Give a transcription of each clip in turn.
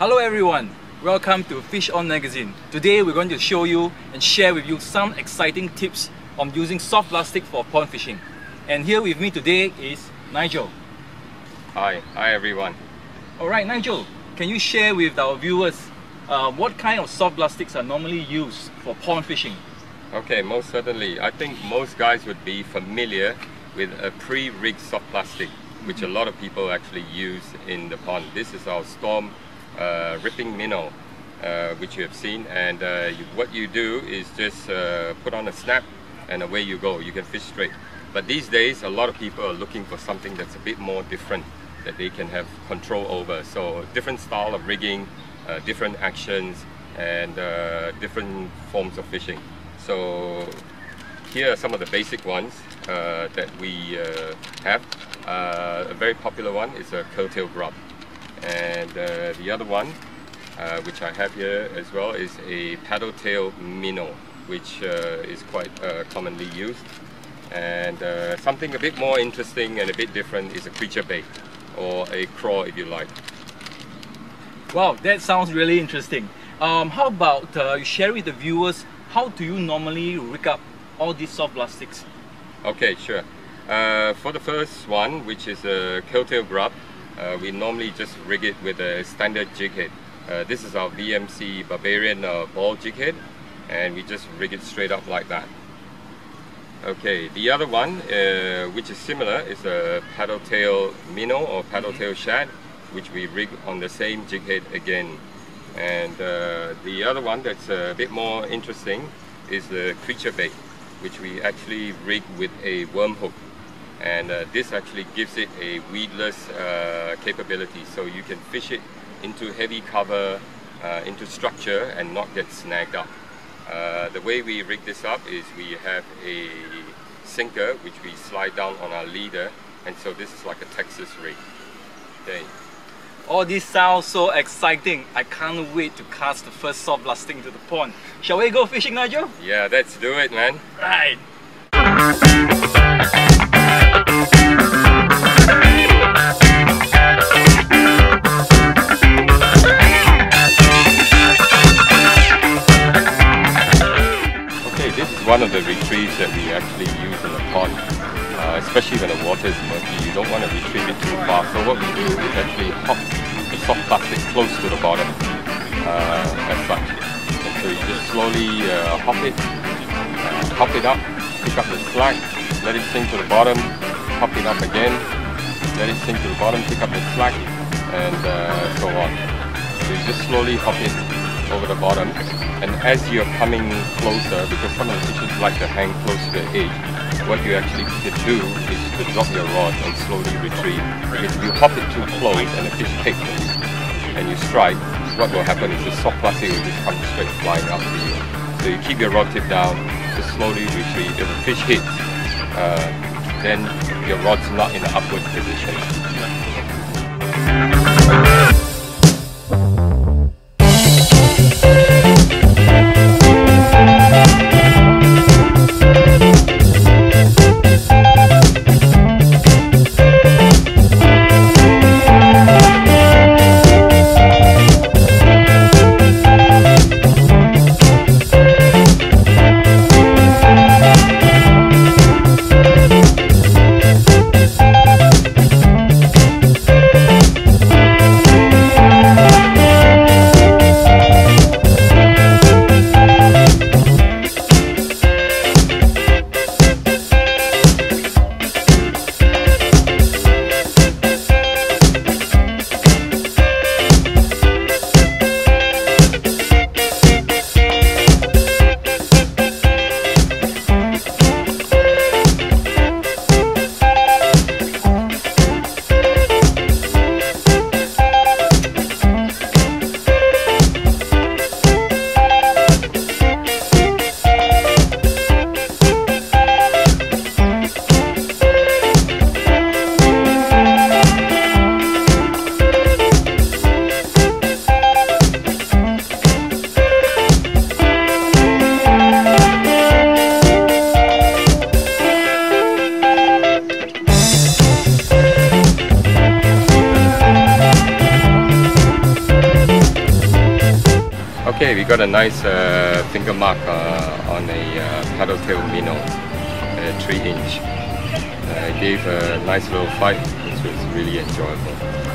Hello everyone, welcome to Fish On Magazine. Today we're going to show you and share with you some exciting tips on using soft plastic for pond fishing. And here with me today is Nigel. Hi, hi everyone. Alright Nigel, can you share with our viewers uh, what kind of soft plastics are normally used for pond fishing? Okay, most certainly. I think most guys would be familiar with a pre-rigged soft plastic, which a lot of people actually use in the pond. This is our Storm ripping minnow, uh, which you have seen. And uh, you, what you do is just uh, put on a snap and away you go. You can fish straight. But these days, a lot of people are looking for something that's a bit more different that they can have control over. So different style of rigging, uh, different actions, and uh, different forms of fishing. So here are some of the basic ones uh, that we uh, have. Uh, a very popular one is a curl tail grub. And uh, the other one, uh, which I have here as well, is a paddle tail minnow, which uh, is quite uh, commonly used. And uh, something a bit more interesting and a bit different is a creature bait, or a craw if you like. Wow, that sounds really interesting. Um, how about uh, you share with the viewers how do you normally rig up all these soft plastics? Okay, sure. Uh, for the first one, which is a curl tail grub, uh, we normally just rig it with a standard jig head. Uh, this is our VMC Barbarian uh, ball jig head, and we just rig it straight up like that. Okay, the other one, uh, which is similar, is a paddle tail minnow or paddle tail shad, which we rig on the same jig head again. And uh, the other one that's a bit more interesting is the creature bait, which we actually rig with a worm hook. And uh, this actually gives it a weedless uh, capability, so you can fish it into heavy cover, uh, into structure and not get snagged up. Uh, the way we rig this up is we have a sinker which we slide down on our leader and so this is like a Texas rig. Okay. All this sounds so exciting. I can't wait to cast the first soft plastic into the pond. Shall we go fishing, Nigel? Yeah, let's do it man. Right. One of the retrieves that we actually use in the pond, uh, especially when the water is murky. You don't want to retrieve it too far. So what we do is actually hop the soft plastic close to the bottom, uh, as such. And so you just slowly uh, hop it, hop it up, pick up the slack, let it sink to the bottom, hop it up again, let it sink to the bottom, pick up the slack, and uh, so on. So you just slowly hop it over the bottom and as you're coming closer, because some of the fishes like to hang close to the edge, what you actually can do is to drop your rod and slowly retrieve. If you hop it too close and the fish takes it and you strike, what will happen is the soft plastic will just come straight flying up to you. So you keep your rod tip down, just slowly retrieve. If the fish hits, uh, then your rod's not in the upward position. Okay, we got a nice uh, finger mark uh, on a uh, paddle tail minnow, uh, 3 inch. Uh, it gave a nice little fight, which was really enjoyable.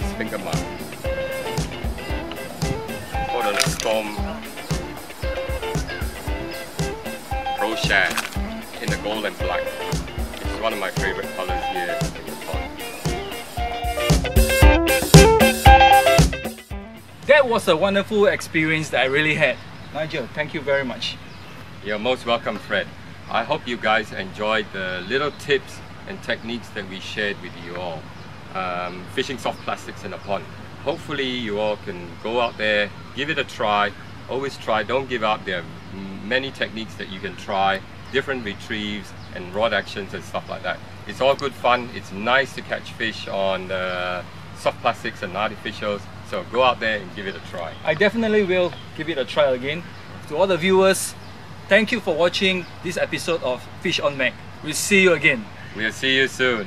Nice finger mark. Caught on a storm Pro Shad in the gold and black. It's one of my favorite colors here in the pond. That was a wonderful experience that I really had. Nigel, thank you very much. You're most welcome, Fred. I hope you guys enjoyed the little tips and techniques that we shared with you all. Um, fishing soft plastics in a pond. Hopefully you all can go out there, give it a try. Always try, don't give up. There are many techniques that you can try, different retrieves and rod actions and stuff like that. It's all good fun. It's nice to catch fish on the soft plastics and artificials. So go out there and give it a try. I definitely will give it a try again. To all the viewers, thank you for watching this episode of Fish On Mag. We'll see you again. We'll see you soon.